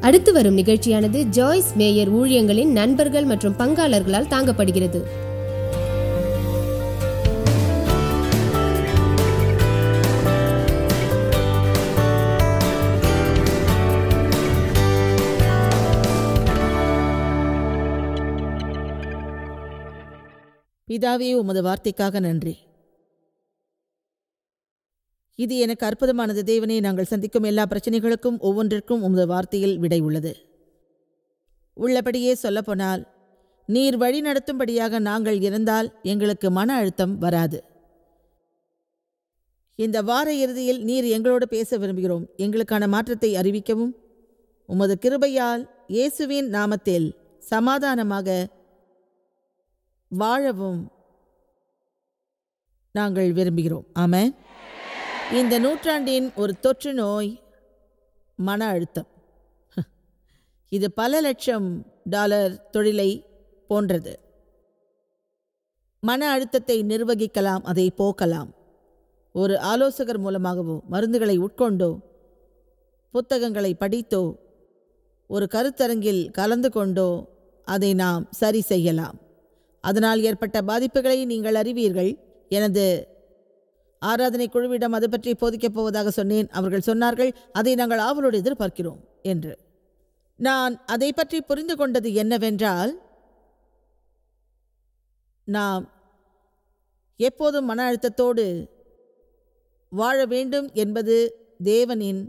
அடுத்து வரும் நிகழ்ச்சியானது ஜாய்ஸ் மேயர் ஊழியங்களின் நண்பர்கள் மற்றும் பங்காளர்களால் தாங்கப்படுகிறது. பிதாவே உமது வார்த்தைக்காக நன்றி. இது எனக்கு அற்புதமானது தேவனே. நாங்கள் சந்திக்கும் எல்லா பிரச்சனைகளுக்கும் ஒவ்வொன்றிற்கும் உமது வார்த்தையில் விடை உள்ளது. உள்ளபடியே சொல்லப்போனால் நீர் வழி நடத்தும்படியாக நாங்கள் இருந்தால் எங்களுக்கு மன அழுத்தம் வராது. இந்த வார இறுதியில் நீர் எங்களோடு பேச விரும்புகிறோம். எங்களுக்கான மாற்றத்தை அறிவிக்கவும். உமது கிருபையால் இயேசுவின் நாமத்தில் சமாதானமாக வாழவும் நாங்கள் விரும்புகிறோம். ஆமாம் இந்த நூற்றாண்டின் ஒரு தொற்று நோய் மன அழுத்தம். இது பல லட்சம் டாலர் தொழிலை போன்றது. மன அழுத்தத்தை நிர்வகிக்கலாம் அதை போக்கலாம். ஒரு ஆலோசகர் மூலமாகவோ மருந்துகளை உட்கொண்டோ புத்தகங்களை படித்தோ ஒரு கருத்தரங்கில் கலந்து கொண்டோ அதை நாம் சரி செய்யலாம். அதனால் ஏற்பட்ட பாதிப்புகளை நீங்கள் அறிவீர்கள். எனது ஆராதனை குழுவிடம் அது பற்றி போதிக்கப் போவதாக சொன்னேன். அவர்கள் சொன்னார்கள் அதை நாங்கள் ஆவலோடு எதிர்பார்க்கிறோம் என்று. நான் அதை பற்றி புரிந்து கொண்டது என்னவென்றால் நாம் எப்போதும் மன அழுத்தத்தோடு வாழ வேண்டும் என்பது தேவனின்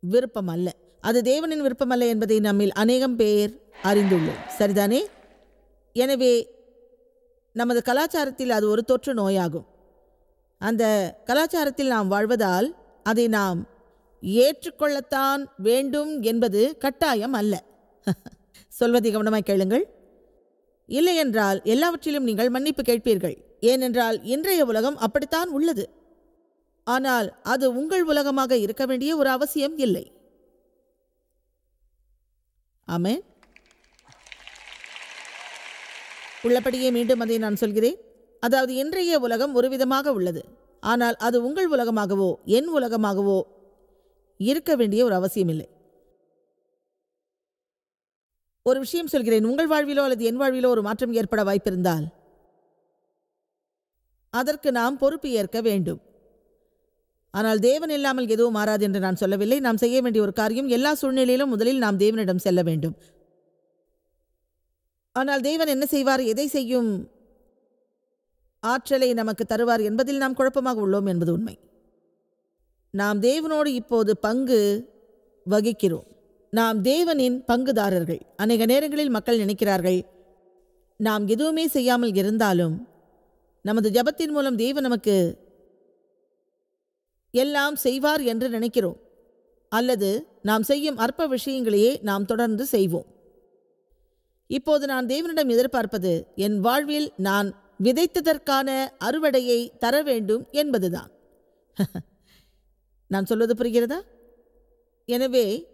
விருப்பம் அல்ல அது தேவனின் விருப்பம் அல்ல என்பதை நம்மில் அநேகம் பேர் அறிந்துள்ளோம். சரிதானே? எனவே நமது கலாச்சாரத்தில் அது ஒரு தொற்று நோயாகும். அந்த கலாச்சாரத்தில் நாம் வாழ்வதால் அதை நாம் ஏற்றுக்கொள்ளத்தான் வேண்டும் என்பது கட்டாயம் அல்ல. சொல்வதை கவனமாய் கேளுங்கள். இல்லையென்றால் எல்லாவற்றிலும் நீங்கள் மன்னிப்பு கேட்பீர்கள். ஏனென்றால் இன்றைய உலகம் அப்படித்தான் உள்ளது. ஆனால் அது உங்கள் உலகமாக இருக்க வேண்டிய ஒரு அவசியம் இல்லை. ஆமே உள்ளபடியே மீண்டும் அதை நான் சொல்கிறேன். அதாவது இன்றைய உலகம் ஒரு விதமாக உள்ளது. ஆனால் அது உங்கள் உலகமாகவோ என் உலகமாகவோ இருக்க வேண்டிய ஒரு அவசியமில்லை. ஒரு விஷயம் சொல்கிறேன். உங்கள் வாழ்விலோ அல்லது என் வாழ்விலோ ஒரு மாற்றம் ஏற்பட வாய்ப்பிருந்தால் அதற்கு நாம் பொறுப்பு ஏற்க வேண்டும். ஆனால் தேவன் இல்லாமல் எதுவும் மாறாது என்று நான் சொல்லவில்லை. நாம் செய்ய வேண்டிய ஒரு காரியம் எல்லா சூழ்நிலையிலும் முதலில் நாம் தேவனிடம் செல்ல வேண்டும். ஆனால் தேவன் என்ன செய்வார்? எதை செய்யும்? ஆற்றலை நமக்கு தருவார் என்பதில் நாம் குழப்பமாக உள்ளோம் என்பது உண்மை. நாம் தேவனோடு இப்போது பங்கு வகிக்கிறோம். நாம் தேவனின் பங்குதாரர்கள். அநேக நேரங்களில் மக்கள் நினைக்கிறார்கள் நாம் எதுவுமே செய்யாமல் இருந்தாலும் நமது ஜபத்தின் மூலம் தேவன் நமக்கு எல்லாம் செய்வார் என்று நினைக்கிறோம். அல்லது நாம் செய்யும் அற்ப விஷயங்களையே நாம் தொடர்ந்து செய்வோம். இப்போது நான் தேவனிடம் எதிர்பார்ப்பது என் வாழ்வில் நான் விதைத்ததற்கான அறுவடையை தர வேண்டும் என்பதுதான். நான் சொல்வது புரிகிறதா? எனவே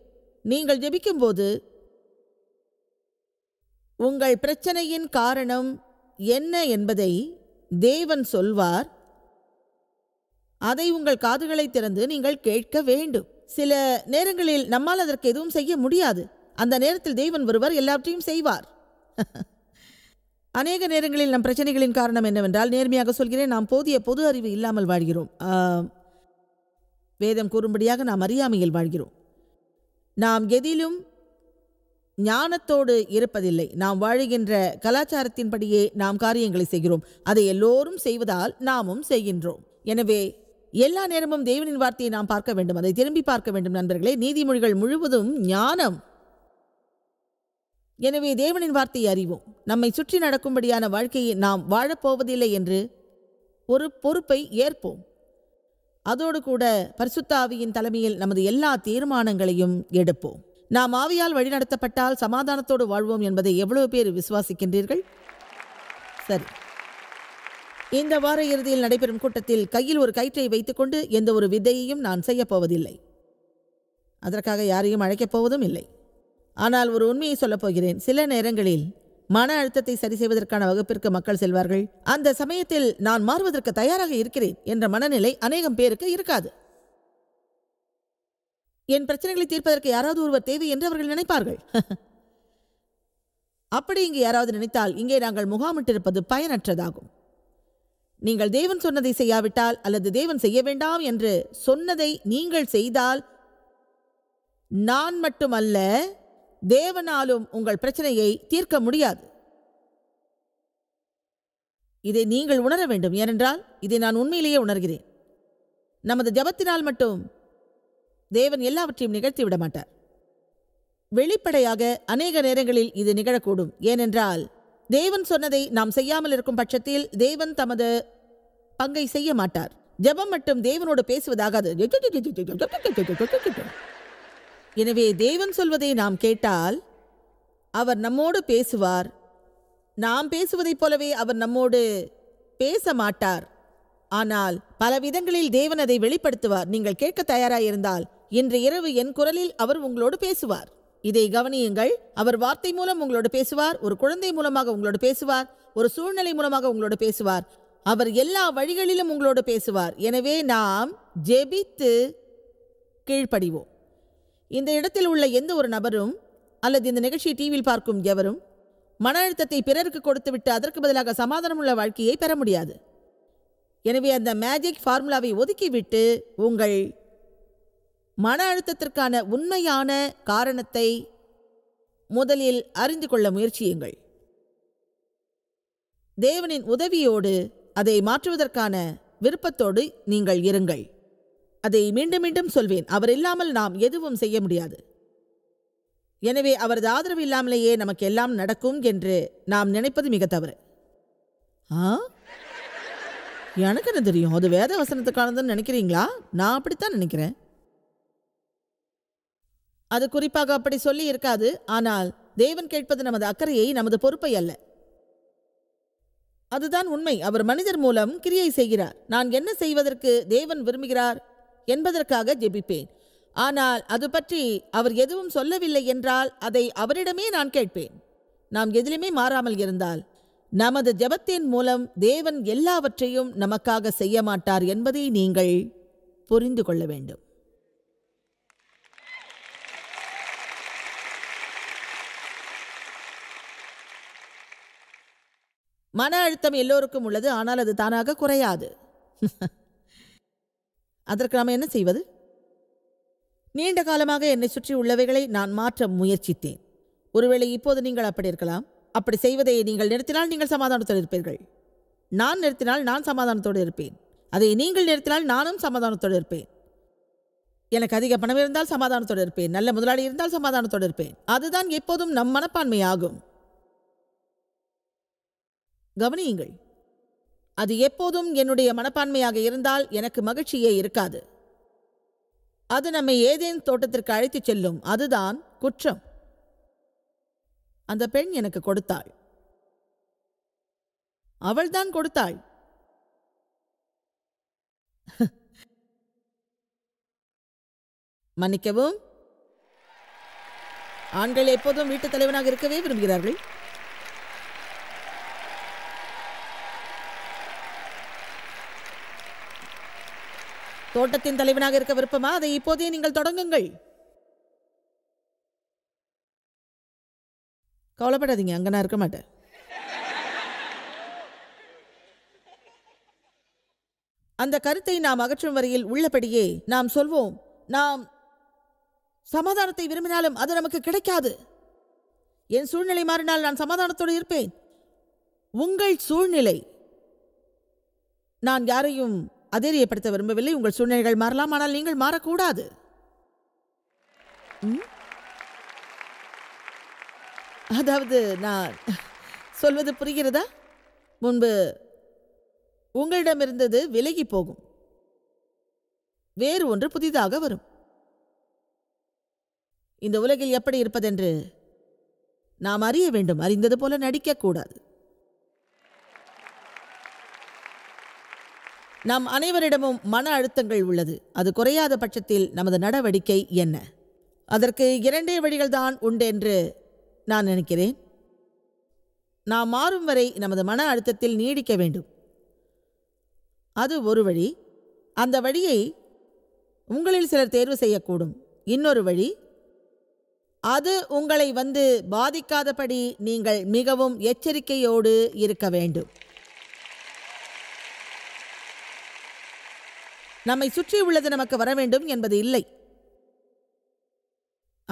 நீங்கள் ஜெபிக்கும்போது உங்கள் பிரச்சனையின் காரணம் என்ன என்பதை தேவன் சொல்வார். அதை உங்கள் காதுகளை திறந்து நீங்கள் கேட்க வேண்டும். சில நேரங்களில் நம்மால் அதற்கு எதுவும் செய்ய முடியாது. அந்த நேரத்தில் தேவன் ஒருவர் எல்லாவற்றையும் செய்வார். அநேக நேரங்களில் நம் பிரச்சனைகளின் காரணம் என்னவென்றால் நேர்மையாக சொல்கிறேன் நாம் போதிய பொது அறிவு இல்லாமல் வாழ்கிறோம். வேதம் கூறும்படியாக நாம் அறியாமையில் வாழ்கிறோம். நாம் எதிலும் ஞானத்தோடு இருப்பதில்லை. நாம் வாழுகின்ற கலாச்சாரத்தின்படியே நாம் காரியங்களை செய்கிறோம். அதை எல்லோரும் செய்வதால் நாமும் செய்கின்றோம். எனவே எல்லா நேரமும் தேவனின் வார்த்தையை நாம் பார்க்க வேண்டும். அதை திரும்பி பார்க்க வேண்டும் நண்பர்களே. நீதிமொழிகள் முழுவதும் ஞானம். எனவே தேவனின் வார்த்தையை அறிவோம். நம்மை சுற்றி நடக்கும்படியான வாழ்க்கையை நாம் வாழப்போவதில்லை என்று ஒரு பொறுப்பை ஏற்போம். அதோடு கூட பரிசுத்தாவியின் தலைமையில் நமது எல்லா தீர்மானங்களையும் எடுப்போம். நாம் ஆவியால் வழிநடத்தப்பட்டால் சமாதானத்தோடு வாழ்வோம் என்பதை எவ்வளவு பேர் விசுவாசிக்கின்றீர்கள்? சரி. இந்த வார இறுதியில் நடைபெறும் கூட்டத்தில் கையில் ஒரு கயிற்றை வைத்துக்கொண்டு எந்த ஒரு விதையையும் நான் செய்யப் போவதில்லை. அதற்காக யாரையும் அழைக்கப் போவதும் இல்லை. ஆனால் ஒரு உண்மையை சொல்லப் போகிறேன். சில நேரங்களில் மன அழுத்தத்தை சரி செய்வதற்கான வகுப்பிற்கு மக்கள் செல்வார்கள். அந்த சமயத்தில் நான் மாறுவதற்கு தயாராக இருக்கிறேன் என்ற மனநிலை அநேகம் பேருக்கு இருக்காது. என் பிரச்சனைகளை தீர்ப்பதற்கு யாராவது ஒருவர் தேவை என்று அவர்கள் நினைப்பார்கள். அப்படி இங்கு யாராவது நினைத்தால் இங்கே நாங்கள் முகாமிட்டிருப்பது பயனற்றதாகும். நீங்கள் தேவன் சொன்னதை செய்யாவிட்டால் அல்லது தேவன் செய்ய வேண்டாம் என்று சொன்னதை நீங்கள் செய்தால் நான் மட்டுமல்ல தேவனாலும் உங்கள் பிரச்சனையை தீர்க்க முடியாது. இதை நீங்கள் உணர வேண்டும். ஏனென்றால் இதை நான் உண்மையிலேயே உணர்கிறேன். நமது ஜபத்தினால் மட்டும் தேவன் எல்லாவற்றையும் நிகழ்த்தி விட மாட்டார். வெளிப்படையாக அநேக நேரங்களில் இது நிகழக்கூடும். ஏனென்றால் தேவன் சொன்னதை நாம் செய்யாமல் இருக்கும் பட்சத்தில் தேவன் தமது பங்கை செய்ய மாட்டார். ஜெபம் மட்டும் தேவனோடு பேசுவதாகாது. எனவே தேவன் சொல்வதை நாம் கேட்டால் அவர் நம்மோடு பேசுவார். நாம் பேசுவதைப் போலவே அவர் நம்மோடு பேச மாட்டார். ஆனால் பல விதங்களில் தேவன் அதை வெளிப்படுத்துவார். நீங்கள் கேட்க தயாராயிருந்தால் இன்று இரவு என் குரலில் அவர் உங்களோடு பேசுவார். இதை கவனியுங்கள் அவர் வார்த்தை மூலம் உங்களோடு பேசுவார் ஒரு குழந்தை மூலமாக உங்களோடு பேசுவார் ஒரு சூழ்நிலை மூலமாக உங்களோடு பேசுவார். அவர் எல்லா வழிகளிலும் உங்களோடு பேசுவார். எனவே நாம் ஜெபித்து கீழ்ப்படிவோம். இந்த இடத்தில் உள்ள எந்த ஒரு நபரும் அல்லது இந்த நிகழ்ச்சியை டிவியில் பார்க்கும் எவரும் மன அழுத்தத்தை பிறருக்கு கொடுத்துவிட்டு அதற்கு பதிலாக சமாதானமுள்ள வாழ்க்கையை பெற முடியாது. எனவே அந்த மேஜிக் ஃபார்முலாவை ஒதுக்கிவிட்டு உங்கள் மன அழுத்தத்திற்கான உண்மையான காரணத்தை முதலில் அறிந்து கொள்ள முயற்சியுங்கள். தேவனின் உதவியோடு அதை மாற்றுவதற்கான விருப்பத்தோடு நீங்கள் இருங்கள். அதை மீண்டும் மீண்டும் சொல்வேன். அவர் இல்லாமல் நாம் எதுவும் செய்ய முடியாது. எனவே அவரது ஆதரவு இல்லாமலேயே நமக்கு எல்லாம் நடக்கும் என்று நாம் நினைப்பது மிக தவறு. ஆ? எனக்கு என்ன தெரியும்? அது வேத வசனத்துக்கானதுன்னு நினைக்கிறீங்களா? நான் அப்படித்தான் நினைக்கிறேன். அது குறிப்பாக அப்படி சொல்லி இருக்காது. ஆனால் தேவன் கேட்பது நமது அக்கறையை நமது பொறுப்பை அல்ல. அதுதான் உண்மை. அவர் மனிதர் மூலம் கிரியை செய்கிறார். நான் என்ன செய்வதற்கு தேவன் விரும்புகிறார்? என்பதற்காக ஜெபிப்பேன். ஆனால் அது பற்றி அவர் எதுவும் சொல்லவில்லை என்றால் அதை அவரிடமே நான் கேட்பேன். நாம் எதிலுமே மாறாமல் இருந்தால் நமது ஜெபத்தின் மூலம் தேவன் எல்லாவற்றையும் நமக்காக செய்ய மாட்டார் என்பதை நீங்கள் புரிந்து கொள்ள வேண்டும். மன அழுத்தம் எல்லோருக்கும் உள்ளது ஆனால் அது தானாக குறையாது. அதற்கு நாம் என்ன செய்வது? நீண்ட காலமாக என்னை சுற்றி உள்ளவைகளை நான் மாற்ற முயற்சித்தேன். ஒருவேளை இப்போது நீங்கள் அப்படி இருக்கலாம். அப்படி செய்வதை நீங்கள் நிறுத்தினால் நீங்கள் சமாதானத்தோடு இருப்பீர்கள். நான் நிறுத்தினால் நான் சமாதானத்தோடு இருப்பேன். அதை நீங்கள் நிறுத்தினால் நானும் சமாதானத்தோடு இருப்பேன். எனக்கு அதிக பணம் இருந்தால் சமாதானத்தோடு இருப்பேன். நல்ல முதலாளி இருந்தால் சமாதானத்தோடு இருப்பேன். அதுதான் எப்போதும் நம் மனப்பான்மையாகும். கவனியுங்கள். அது எப்போதும் என்னுடைய மனப்பான்மையாக இருந்தால் எனக்கு மகிழ்ச்சியே இருக்காது. அது நம்மை ஏதேன் தோட்டத்திற்கு அழைத்துச் செல்லும். அதுதான் குற்றம். அந்த பெண் எனக்கு கொடுத்தாள். அவள்தான் கொடுத்தாள். மன்னிக்கவும். ஆண்கள் எப்போதும் வீட்டுத் தலைவனாக இருக்கவே விரும்புகிறார்கள். தோட்டத்தின் தலைவனாக இருக்க விருப்பமா? அதை இப்போதே நீங்கள் தொடங்குங்கள். கவலைப்படாதீங்க அங்க நான் இருக்க மாட்டேன். அந்த கருத்தை நாம் அகற்றும் வரையில் உள்ளபடியே நாம் சொல்வோம் நாம் சமாதானத்தை விரும்பினாலும் அது நமக்கு கிடைக்காது. என் சூழ்நிலை மாறினால் நான் சமாதானத்தோடு இருப்பேன். உங்கள் சூழ்நிலை. நான் யாரையும் அதேரியப்படுத்த விரும்பவில்லை. உங்கள் சூழ்நிலைகள் மாறலாம் ஆனால் நீங்கள் மாறக்கூடாது. ம்? அதாவது நான் சொல்வது புரிகிறதா? முன்பு உங்களிடம் இருந்தது விலகி போகும். வேறு ஒன்று புதிதாக வரும். இந்த உலகில் எப்படி இருப்பதென்று நாம் அறிய வேண்டும். அறிந்தது போல நடிக்கக்கூடாது நம் அனைவரிடமும் மன அழுத்தங்கள் உள்ளது. அது குறையாத பட்சத்தில் நமது நடவடிக்கை என்ன? அதற்கு இரண்டே வழிகள்தான் உண்டு என்று நான் நினைக்கிறேன். நாம் மாறும் வரை நமது மன அழுத்தத்தில் நீடிக்க வேண்டும். அது ஒரு வழி. அந்த வழியை உங்களில் சிலர் தேர்வு செய்யக்கூடும். இன்னொரு வழி அது உங்களை வந்து பாதிக்காதபடி நீங்கள் மிகவும் எச்சரிக்கையோடு இருக்க வேண்டும். நம்மை சுற்றி உள்ளது நமக்கு வர வேண்டும் என்பது இல்லை.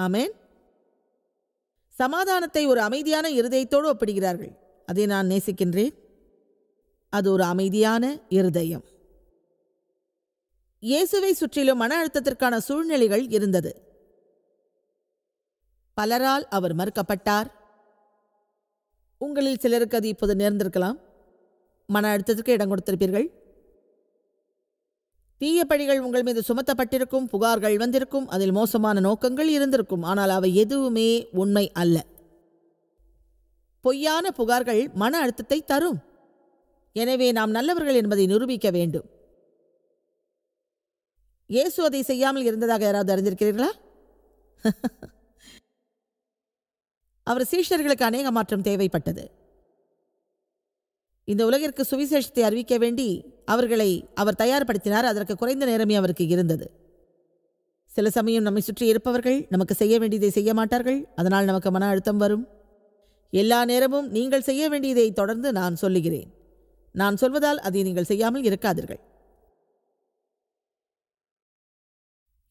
ஆமேன். சமாதானத்தை ஒரு அமைதியான இருதயத்தோடு ஒப்பிடுகிறார்கள். அதை நான் நேசிக்கின்றேன். அது ஒரு அமைதியான இருதயம். இயேசுவை சுற்றிலும் மன அழுத்தத்திற்கான சூழ்நிலைகள் இருந்தது. பலரால் அவர் மறுக்கப்பட்டார். உங்களில் சிலருக்கு அது இப்போது நேர்ந்திருக்கலாம். மன அழுத்தத்திற்கு இடம் கொடுத்திருப்பீர்கள். தீய பழிகள் உங்கள் மீது சுமத்தப்பட்டிருக்கும் புகார்கள் வந்திருக்கும் அதில் மோசமான நோக்கங்கள் இருந்திருக்கும் ஆனால் அவை எதுவுமே உண்மை அல்ல. பொய்யான புகார்கள் மன அழுத்தத்தை தரும். எனவே நாம் நல்லவர்கள் என்பதை நிரூபிக்க வேண்டும். இயேசு அதை செய்யாமல் இருந்ததாக யாராவது அறிந்திருக்கிறீர்களா? அவர் சீஷர்களுக்கு அநேக மாற்றம் தேவைப்பட்டது. இந்த உலகிற்கு சுவிசேஷத்தை அறிவிக்க வேண்டி அவர்களை அவர் தயார்படுத்தினார். அதற்கு குறைந்த நேரமே அவருக்கு இருந்தது. சில சமயம் நம்மை சுற்றி இருப்பவர்கள் நமக்கு செய்ய வேண்டியதை செய்ய மாட்டார்கள். அதனால் நமக்கு மன அழுத்தம் வரும். எல்லா நேரமும் நீங்கள் செய்ய வேண்டியதை தொடர்ந்து நான் சொல்லுகிறேன். நான் சொல்வதால் அதை நீங்கள் செய்யாமல் இருக்காதீர்கள்.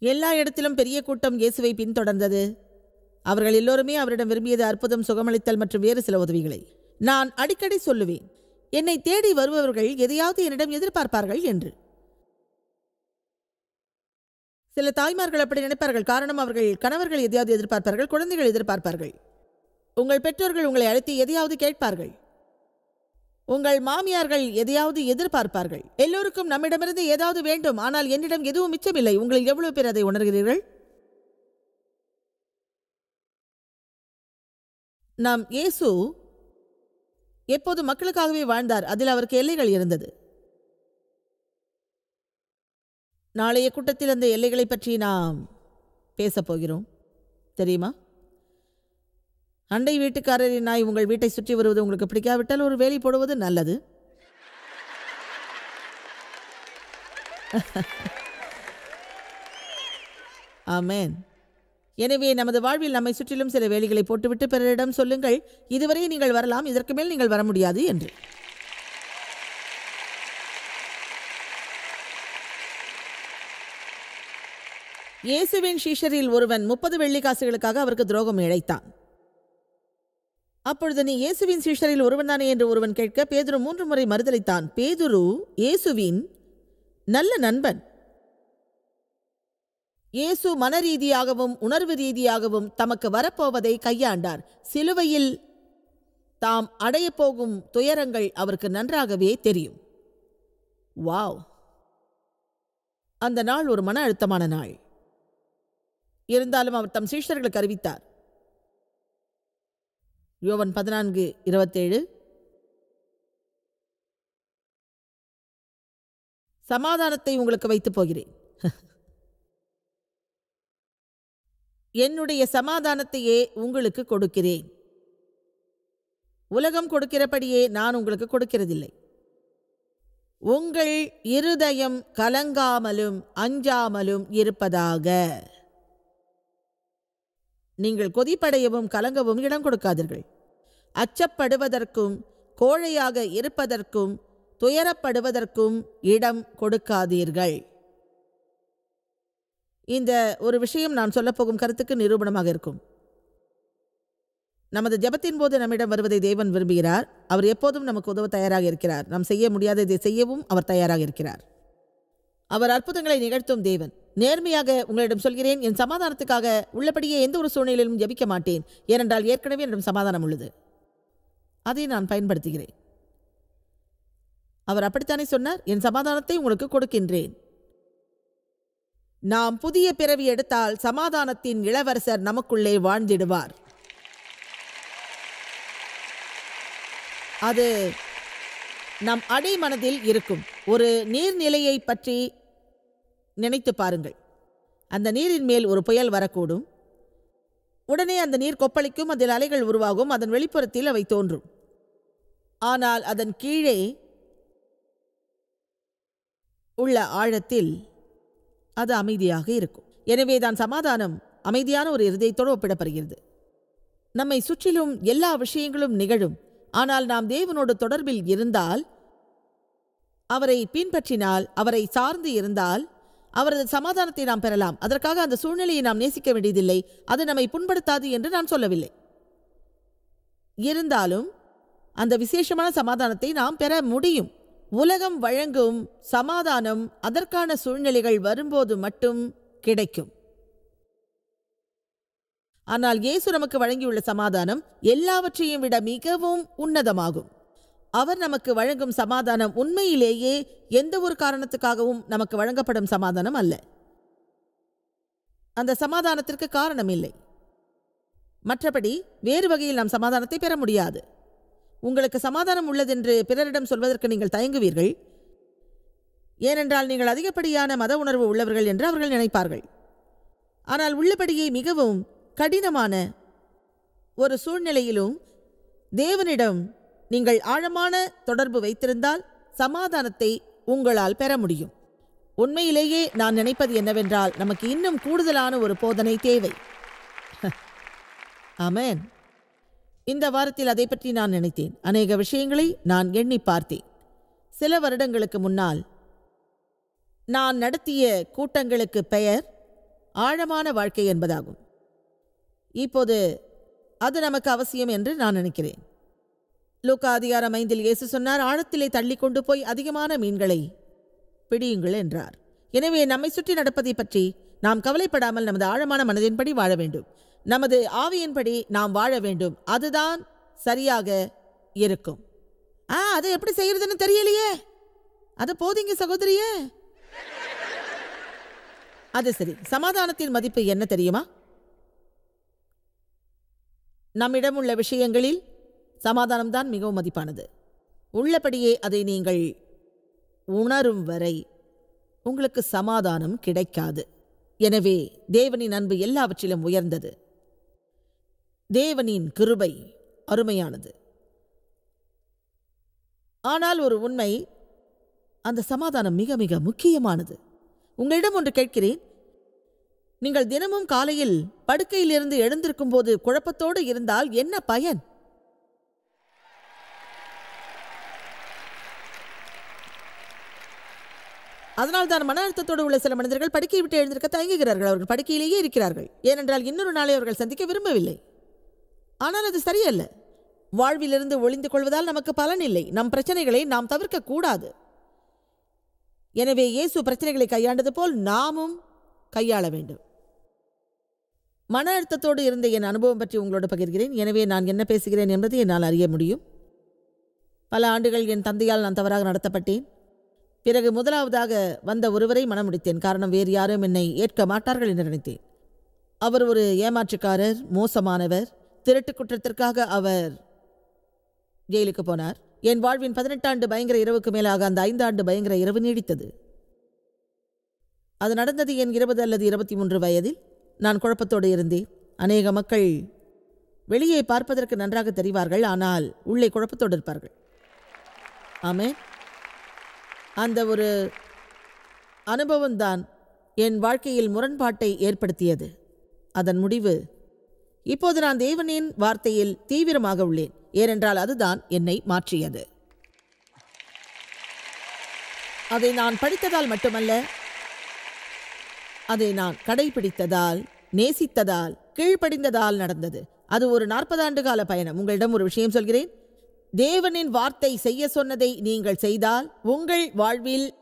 எல்லா இடத்திலும் பெரிய கூட்டம் இயேசுவை பின்தொடர்ந்தது. அவர்கள் எல்லோருமே அவரிடம் விரும்பியது அற்புதம் சுகமளித்தல் மற்றும் வேறு சில உதவிகளை. நான் அடிக்கடி சொல்லுவேன். என்னை தேடி வருபவர்கள் எதையாவது என்னிடம் எதிர்பார்ப்பார்கள் என்று. சில தாய்மார்கள் அப்படி நினைப்பார்கள். காரணம் அவர்கள் கணவர்கள் எதையாவது எதிர்பார்ப்பார்கள் குழந்தைகள் எதிர்பார்ப்பார்கள். உங்கள் பெற்றோர்கள் உங்களை அழைத்து எதையாவது கேட்பார்கள். உங்கள் மாமியார்கள் எதையாவது எதிர்பார்ப்பார்கள். எல்லோருக்கும் நம்மிடமிருந்து ஏதாவது வேண்டும். ஆனால் என்னிடம் எதுவும் மிச்சமில்லை. உங்களில் எவ்வளவு பேர் அதை உணர்கிறீர்கள்? நாம் இயேசு எப்போது மக்களுக்காகவே வாழ்ந்தார். அதில் அவருக்கு எல்லைகள் இருந்தது. நாளைய கூட்டத்தில் அந்த எல்லைகளை பற்றி நாம் பேசப் போகிறோம். தெரியுமா? அண்டை வீட்டுக்காரரின் நாய் உங்கள் வீட்டை சுற்றி வருவது உங்களுக்கு பிடிக்காவிட்டால் ஒரு வேலி போடுவது நல்லது. ஆமேன். எனவே நமது வாழ்வில் நம்மை சுற்றிலும் சில வேலிகளை போட்டுவிட்டு பிறரிடம் சொல்லுங்கள். இதுவரை நீங்கள் வரலாம் இதற்கு மேல் நீங்கள் வர முடியாது என்று. இயேசுவின் சீஷரில் ஒருவன் முப்பது வெள்ளிக்காசுகளுக்காக அவருக்கு துரோகம் இழைத்தான். அப்பொழுது நீ இயேசுவின் சீஷரில் ஒருவன்தானே என்று ஒருவன் கேட்க பேதுரு மூன்று முறை மறுதளித்தான் பேதுரு இயேசுவின் நல்ல நண்பன். இயேசு மனரீதியாகவும் உணர்வு ரீதியாகவும் தமக்கு வரப்போவதை கையாண்டார். சிலுவையில் தாம் அடையப்போகும் துயரங்கள் அவருக்கு நன்றாகவே தெரியும். வாவ்! அந்த நாள் ஒரு மன அழுத்தமான நாள். இருந்தாலும் அவர் தம் சீஷர்களுக்கு அறிவித்தார். யோவன் பதினான்கு இருபத்தேழு. சமாதானத்தை உங்களுக்கு வைத்துப் போகிறேன். என்னுடைய சமாதானத்தையே உங்களுக்கு கொடுக்கிறேன். உலகம் கொடுக்கிறபடியே நான் உங்களுக்கு கொடுக்கிறதில்லை. உங்கள் இருதயம் கலங்காமலும் அஞ்சாமலும் இருப்பதாக. நீங்கள் கொதிப்படையவும் கலங்கவும் இடம் கொடுக்காதீர்கள். அச்சப்படுவதற்கும் கோழையாக இருப்பதற்கும் துயரப்படுவதற்கும் இடம் கொடுக்காதீர்கள். இந்த ஒரு விஷயம் நான் சொல்லப்போகும் கருத்துக்கு நிரூபணமாக இருக்கும். நமது ஜெபத்தின் போது நம்மிடம் வருவதை தேவன் விரும்புகிறார். அவர் எப்போதும் நமக்கு உதவ தயாராக இருக்கிறார். நாம் செய்ய முடியாததை செய்யவும் அவர் தயாராக இருக்கிறார். அவர் அற்புதங்களை நிகழ்த்தும் தேவன். நேர்மையாக உங்களிடம் சொல்கிறேன். என் சமாதானத்துக்காக உள்ளபடியே எந்த ஒரு சூழ்நிலையிலும் ஜெபிக்க மாட்டேன். ஏனென்றால் ஏற்கனவே என்னிடம் சமாதானம் உள்ளது. அதை நான் பயன்படுத்துகிறேன். அவர் அப்படித்தானே சொன்னார்? என் சமாதானத்தை உங்களுக்கு கொடுக்கின்றேன். நாம் புதிய பிறவி எடுத்தால் சமாதானத்தின் இளவரசர் நமக்குள்ளே வாழ்ந்திடுவார். அது நம் அடைமனதில் இருக்கும். ஒரு நீர்நிலையை பற்றி நினைத்து பாருங்கள். அந்த நீரின் மேல் ஒரு புயல் வரக்கூடும். உடனே அந்த நீர் கொப்பளிக்கும் அதில் அலைகள் உருவாகும் அதன் வெளிப்புறத்தில் அவை தோன்றும். ஆனால் அதன் கீழே உள்ள ஆழத்தில் அது அமைதியாக இருக்கும். எனவே தான் சமாதானம் அமைதியான ஒரு இருதயத்தோடு ஒப்பிடப்படுகிறது. நம்மை சுற்றிலும் எல்லா விஷயங்களும் நிகழும். ஆனால் நாம் தேவனோடு தொடர்பில் இருந்தால் அவரை பின்பற்றினால் அவரை சார்ந்து இருந்தால் அவரது சமாதானத்தை நாம் பெறலாம். அதற்காக அந்த சூழ்நிலையை நாம் நேசிக்க வேண்டியதில்லை. அது நம்மை புண்படுத்தாது என்று நான் சொல்லவில்லை. இருந்தாலும் அந்த விசேஷமான சமாதானத்தை நாம் பெற முடியும். உலகம் வழங்கும் சமாதானம் அதற்கான சூழ்நிலைகள் வரும்போது மட்டும் கிடைக்கும். ஆனால் இயேசு நமக்கு வழங்கியுள்ள சமாதானம் எல்லாவற்றையும் விட மிகவும் உன்னதமாகும். அவர் நமக்கு வழங்கும் சமாதானம் உண்மையிலேயே எந்த ஒரு காரணத்துக்காகவும் நமக்கு வழங்கப்படும் சமாதானம் அல்ல. அந்த சமாதானத்திற்கு காரணம் இல்லை. மற்றபடி வேறு வகையில் நாம் சமாதானத்தை பெற முடியாது. உங்களுக்கு சமாதானம் உள்ளதென்று பிறரிடம் சொல்வதற்கு நீங்கள் தயங்குவீர்கள். ஏனென்றால் நீங்கள் அதிகப்படியான மத உணர்வு உள்ளவர்கள் என்று அவர்கள் நினைப்பார்கள். ஆனால் உள்ளபடியே மிகவும் கடினமான ஒரு சூழ்நிலையிலும் தேவனிடம் நீங்கள் ஆழமான தொடர்பு வைத்திருந்தால் சமாதானத்தை உங்களால் பெற முடியும். உண்மையிலேயே நான் நினைப்பது என்னவென்றால் நமக்கு இன்னும் கூடுதலான ஒரு போதனை தேவை. அமேன் இந்த வாரத்தில் அதை பற்றி நான் நினைத்தேன். அநேக விஷயங்களை நான் எண்ணி பார்த்தேன். சில வருடங்களுக்கு முன்னால் நான் நடத்திய கூட்டங்களுக்கு பெயர் ஆழமான வாழ்க்கை என்பதாகும். இப்போது அது நமக்கு அவசியம் என்று நான் நினைக்கிறேன். லூக்கா அதிகாரம் ஐந்தில் இயேசு சொன்னார் ஆழத்திலே தள்ளி கொண்டு போய் அதிகமான மீன்களை பிடியுங்கள் என்றார். எனவே நம்மை சுற்றி நடப்பதை பற்றி நாம் கவலைப்படாமல் நமது ஆழமான மனதின்படி வாழ வேண்டும். நமது ஆவியின்படி நாம் வாழ வேண்டும். அதுதான் சரியாக இருக்கும். ஆ அதை எப்படி செய்யறதுன்னு தெரியலையே. அது போதிங்க சகோதரியே. அது சரி. சமாதானத்தின் மதிப்பு என்ன தெரியுமா? நம்மிடம் உள்ள விஷயங்களில் சமாதானம்தான் மிகவும் மதிப்பானது. உள்ளபடியே அதை நீங்கள் உணரும் வரை உங்களுக்கு சமாதானம் கிடைக்காது. எனவே தேவனின் அன்பு எல்லாவற்றிலும் உயர்ந்தது. தேவனின் கிருபை அருமையானது. ஆனால் ஒரு உண்மை அந்த சமாதானம் மிக மிக முக்கியமானது. உங்களிடம் ஒன்று கேட்கிறேன். நீங்கள் தினமும் காலையில் படுக்கையிலிருந்து எழுந்திருக்கும் போது குழப்பத்தோடு இருந்தால் என்ன பயன்? அதனால் தான் மன அழுத்தத்தோடு உள்ள சில மனிதர்கள் படுக்கையை விட்டு எழுந்திருக்க தயங்குகிறார்கள். அவர்கள் படுக்கையிலேயே இருக்கிறார்கள். ஏனென்றால் இன்னொரு நாளை அவர்கள் சந்திக்க விரும்பவில்லை. ஆனால் அது சரியல்ல. வாழ்விலிருந்து ஒளிந்து கொள்வதால் நமக்கு பலன் இல்லை. நம் பிரச்சனைகளை நாம் தவிர்க்க கூடாது. எனவே இயேசு பிரச்சனைகளை கையாண்டது போல் நாமும் கையாள வேண்டும். மன அழுத்தத்தோடு இருந்த என் அனுபவம் பற்றி உங்களோடு பகிர்கிறேன். எனவே நான் என்ன பேசுகிறேன் என்பதை என்னால் அறிய முடியும். பல ஆண்டுகள் என் தந்தையால் நான் தவறாக நடத்தப்பட்டேன். பிறகு முதலாவதாக வந்த ஒருவரை மனம் முடித்தேன் காரணம் வேறு யாரும் என்னை ஏற்க மாட்டார்கள் என்று நினைத்தேன். அவர் ஒரு ஏமாற்றுக்காரர் மோசமானவர். திருட்டு குற்றத்திற்காக அவர் ஜெயிலுக்கு போனார். என் வாழ்வின் பதினெட்டாண்டு பயங்கர இரவுக்கு மேலாக அந்த ஐந்தாண்டு பயங்கர இரவு நீடித்தது. அது நடந்தது என் இருபது அல்லது இருபத்தி மூன்று வயதில். நான் குழப்பத்தோடு இருந்தேன். அநேக மக்கள் வெளியே பார்ப்பதற்கு நன்றாக தெரிவார்கள். ஆனால் உள்ளே குழப்பத்தோடு இருப்பார்கள். ஆமே அந்த ஒரு அனுபவம்தான் என் வாழ்க்கையில் முரண்பாட்டை ஏற்படுத்தியது. அதன் முடிவு இப்போது நான் தேவனின் வார்த்தையில் தீவிரமாக உள்ளேன். ஏனென்றால் அதுதான் என்னை மாற்றியது. அதை நான் படித்ததால் மட்டுமல்ல அதை நான் கடைபிடித்ததால் நேசித்ததால் கீழ்ப்படிந்ததால் நடந்தது. அது ஒரு நாற்பது ஆண்டு கால பயணம். உங்களிடம் ஒரு விஷயம் சொல்கிறேன். தேவனின் வார்த்தை செய்ய சொன்னதை நீங்கள் செய்தால் உங்கள் வாழ்வில்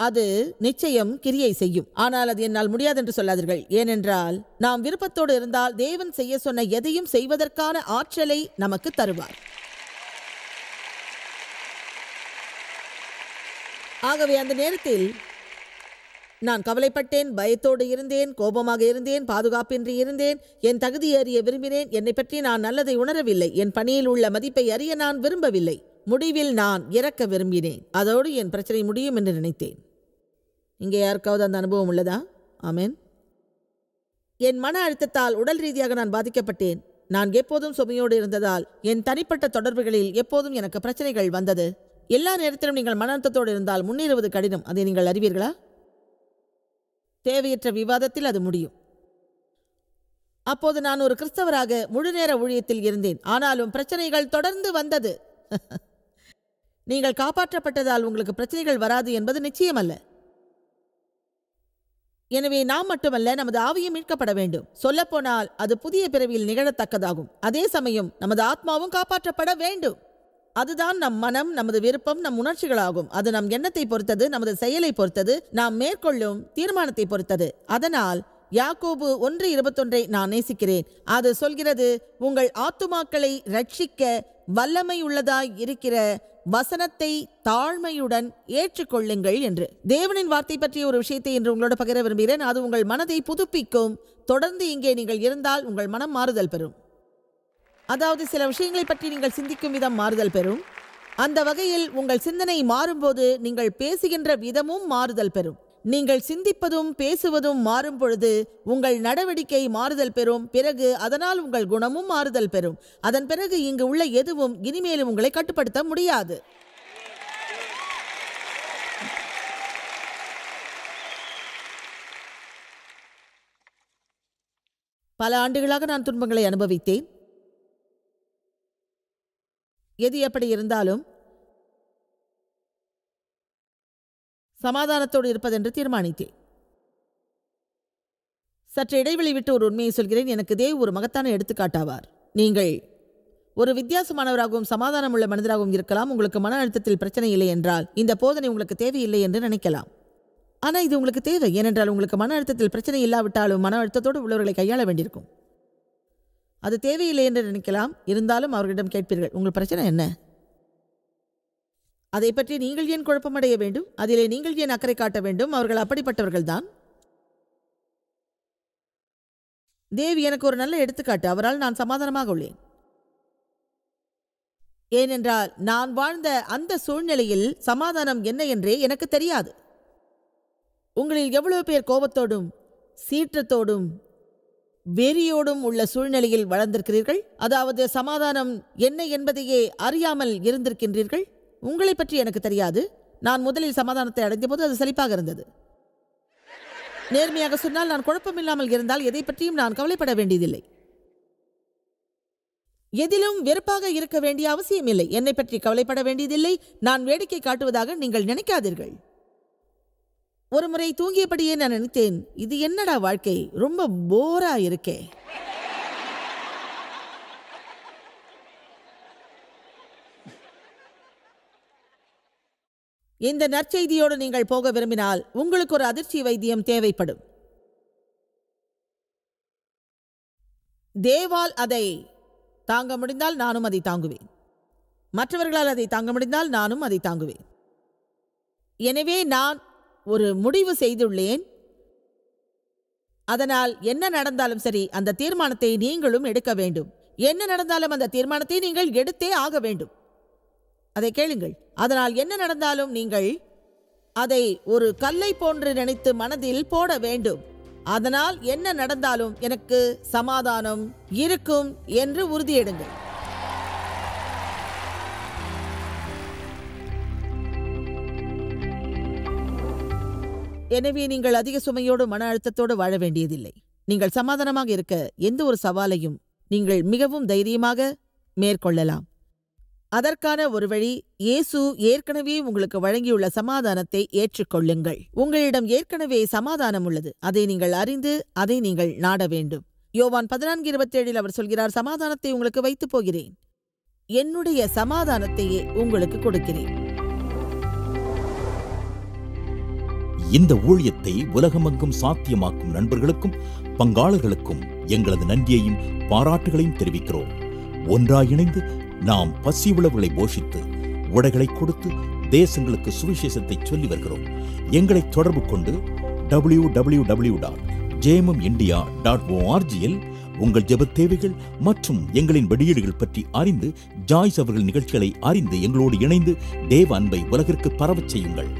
அது நிச்சயம் கிரியை செய்யும். ஆனால் அது என்னால் முடியாது என்று சொல்லாதீர்கள். ஏனென்றால் நாம் விருப்பத்தோடு இருந்தால் தேவன் செய்ய சொன்ன எதையும் செய்வதற்கான ஆற்றலை நமக்கு தருவார். ஆகவே அந்த நேரத்தில் நான் கவலைப்பட்டேன் பயத்தோடு இருந்தேன் கோபமாக இருந்தேன் பாதுகாப்பின்றி இருந்தேன் என் தகுதி அறிய விரும்பினேன் என்னை பற்றி நான் நல்லதை உணரவில்லை என் பணியில் உள்ள மதிப்பை அறிய நான் விரும்பவில்லை. முடிவில் நான் இறக்க விரும்பினேன். அதோடு என் பிரச்சனை முடியும் என்று நினைத்தேன். இங்கே யாருக்காவது அந்த அனுபவம் உள்ளதா? ஆமேன். என் மன அழுத்தத்தால் உடல் ரீதியாக நான் பாதிக்கப்பட்டேன். நான் எப்போதும் சுமையோடு இருந்ததால் என் தனிப்பட்ட தொடர்புகளில் எப்போதும் எனக்கு பிரச்சனைகள் வந்தது. எல்லா நேரத்திலும் நீங்கள் மன அழுத்தத்தோடு இருந்தால் முன்னேறுவது கடினம். அதை நீங்கள் அறிவீர்களா? தேவையற்ற விவாதத்தில் அது முடியும். அப்போது நான் ஒரு கிறிஸ்தவராக முழுநேர ஊழியத்தில் இருந்தேன். ஆனாலும் பிரச்சனைகள் தொடர்ந்து வந்தது. நீங்கள் காப்பாற்றப்பட்டதால் உங்களுக்கு பிரச்சனைகள் வராது என்பது நிச்சயமல்ல. எனவே நாம் மட்டுமல்ல நமது ஆவியும் மீட்கப்பட வேண்டும். சொல்லப்போனால் அது புதிய பிறவியில் நிகழத்தக்கதாகும். அதே சமயம் நமது ஆத்மாவும் காப்பாற்றப்பட வேண்டும். அதுதான் நம் மனம் நமது விருப்பம் நம் உணர்ச்சிகளாகும். அது நம் எண்ணத்தை பொறுத்தது நமது செயலை பொறுத்தது நாம் மேற்கொள்ளும் தீர்மானத்தை பொறுத்தது. அதனால் யாக்கோபு ஒன்று இருபத்தொன்றை நான் நேசிக்கிறேன். அது சொல்கிறது உங்கள் ஆத்துமாக்களை ரட்சிக்க வல்லமையுள்ளதாய் இருக்கிற வசனத்தை தாழ்மையுடன் ஏற்றுக்கொள்ளுங்கள் என்று. தேவனின் வார்த்தை பற்றிய ஒரு விஷயத்தை இன்று உங்களோட பகிர விரும்புகிறேன். அது உங்கள் மனதை புதுப்பிக்கும். தொடர்ந்து இங்கே நீங்கள் இருந்தால் உங்கள் மனம் மாறுதல் பெறும். அதாவது சில விஷயங்களை பற்றி நீங்கள் சிந்திக்கும் விதம் மாறுதல் பெறும். அந்த வகையில் உங்கள் சிந்தனை மாறும்போது நீங்கள் பேசுகின்ற விதமும் மாறுதல் பெறும். நீங்கள் சிந்திப்பதும் பேசுவதும் மாறும் பொழுது உங்கள் நடவடிக்கை மாறுதல் பெறும். பிறகு அதனால் உங்கள் குணமும் மாறுதல் பெறும். அதன் பிறகு இங்கு உள்ள எதுவும் இனிமேலும் உங்களை கட்டுப்படுத்த முடியாது. பல ஆண்டுகளாக நான் துன்பங்களை அனுபவித்தேன். எது எப்படி இருந்தாலும் சமாதானத்தோடு இருப்பதென்று தீர்மானித்தேன். சற்று இடைவெளி விட்டு ஒரு உண்மையை சொல்கிறேன். எனக்கு தேவ் ஒரு மகத்தான எடுத்துக்காட்டாவார். நீங்கள் ஒரு வித்தியாசமானவராகவும் சமாதானம் உள்ள மனிதராகவும் இருக்கலாம். உங்களுக்கு மன அழுத்தத்தில் பிரச்சனை இல்லை என்றால் இந்த போதனை உங்களுக்கு தேவையில்லை என்று நினைக்கலாம். ஆனால் இது உங்களுக்கு தேவை. ஏனென்றால் உங்களுக்கு மன அழுத்தத்தில் பிரச்சனை இல்லாவிட்டாலும் மன அழுத்தத்தோடு உள்ளவர்களை கையாள வேண்டியிருக்கும். அது தேவையில்லை என்று நினைக்கலாம். இருந்தாலும் அவர்களிடம் கேட்பீர்கள் உங்கள் பிரச்சனை என்ன? அதை பற்றி நீங்கள் ஏன் குழப்பமடைய வேண்டும்? அதிலே நீங்கள் ஏன் அக்கறை காட்ட வேண்டும்? அவர்கள் அப்படிப்பட்டவர்கள்தான். தேவி எனக்கு ஒரு நல்ல எடுத்துக்காட்டு. அவரால் நான் சமாதானமாக உள்ளேன். ஏனென்றால் நான் வாழ்ந்த அந்த சூழ்நிலையில் சமாதானம் என்ன என்றே எனக்கு தெரியாது. உங்களில் எவ்வளவு பேர் கோபத்தோடும் சீற்றத்தோடும் வெறியோடும் உள்ள சூழ்நிலையில் வளர்ந்திருக்கிறீர்கள்? அதாவது சமாதானம் என்ன என்பதையே அறியாமல் இருந்திருக்கின்றீர்கள்? உங்களை பற்றி எனக்கு தெரியாது. நான் முதலில் சமாதானத்தை அடைந்தபோது அது சலிப்பாக இருந்தது. நேர்மையாக சொன்னால் நான் குழப்பமில்லாமல் இருந்தால் எதை பற்றியும் நான் கவலைப்பட வேண்டியதில்லை. எதிலும் வெறுப்பாக இருக்க வேண்டிய அவசியமில்லை. என்னை பற்றி கவலைப்பட வேண்டியதில்லை. நான் வேடிக்கை காட்டுவதாக நீங்கள் நினைக்காதீர்கள். ஒருமுறை தூங்கியபடியே நான் நினைத்தேன் இது என்னடா வாழ்க்கை? ரொம்ப போரா இருக்கே. இந்த நற்செய்தியோடு நீங்கள் போக விரும்பினால் உங்களுக்கு ஒரு அதிர்ச்சி வைத்தியம் தேவைப்படும். தேவால் அதை தாங்க முடிந்தால் நானும் அதை தாங்குவேன். மற்றவர்களால் அதை தாங்க முடிந்தால் நானும் அதை தாங்குவேன். எனவே நான் ஒரு முடிவு செய்துள்ளேன். அதனால் என்ன நடந்தாலும் சரி அந்த தீர்மானத்தை நீங்களும் எடுக்க வேண்டும். என்ன நடந்தாலும் அந்த தீர்மானத்தை நீங்கள் எடுத்தே ஆக வேண்டும். அதை கேளுங்கள். அதனால் என்ன நடந்தாலும் நீங்கள் அதை ஒரு கல்லை போன்று நினைத்து மனதில் போட வேண்டும். அதனால் என்ன நடந்தாலும் எனக்கு சமாதானம் இருக்கும் என்று உறுதியிடுங்கள். எனவே நீங்கள் அதிக சுமையோடு மன அழுத்தத்தோடு வாழ வேண்டியதில்லை. நீங்கள் சமாதானமாக இருக்க எந்த ஒரு சவாலையும் நீங்கள் மிகவும் தைரியமாக மேற்கொள்ளலாம். அதற்கான ஒரு வழி இயேசு ஏற்கனவே உங்களுக்கு வழங்கியுள்ள சமாதானத்தை ஏற்றுக்கொள்ளுங்கள். உங்களிடம் ஏற்கனவே சமாதானம் உள்ளது. அதை நீங்கள் அறிந்து அதை நீங்கள் நாட வேண்டும். யோவான் பதினான்கு இருபத்தேழில் அவர் சொல்கிறார் சமாதானத்தை உங்களுக்கு வைத்துப் போகிறேன். என்னுடைய சமாதானத்தையே உங்களுக்கு கொடுக்கிறேன். இந்த ஊழியத்தை உலகமெங்கும் சாத்தியமாக்கும் நண்பர்களுக்கும் பங்காளர்களுக்கும் எங்களது நன்றியையும் பாராட்டுகளையும் தெரிவிக்கிறோம். ஒன்றாய் இணைந்து நாம் பசி உழவுகளை போஷித்து உடைகளை கொடுத்து தேசங்களுக்கு சுவிசேஷத்தை சொல்லி வருகிறோம். எங்களை தொடர்பு கொண்டு டபிள்யூ டபிள்யூ டபிள்யூ டாட் ஜேமம் இந்தியா டாட் ஓஆர்ஜியில் உங்கள் ஜெபத் தேவைகள் மற்றும் எங்களின் வெளியீடுகள் பற்றி அறிந்து ஜாய்ஸ் அவர்கள் நிகழ்ச்சிகளை அறிந்து எங்களோடு இணைந்து தேவ அன்பை உலகிற்கு பரவச் செய்யுங்கள்.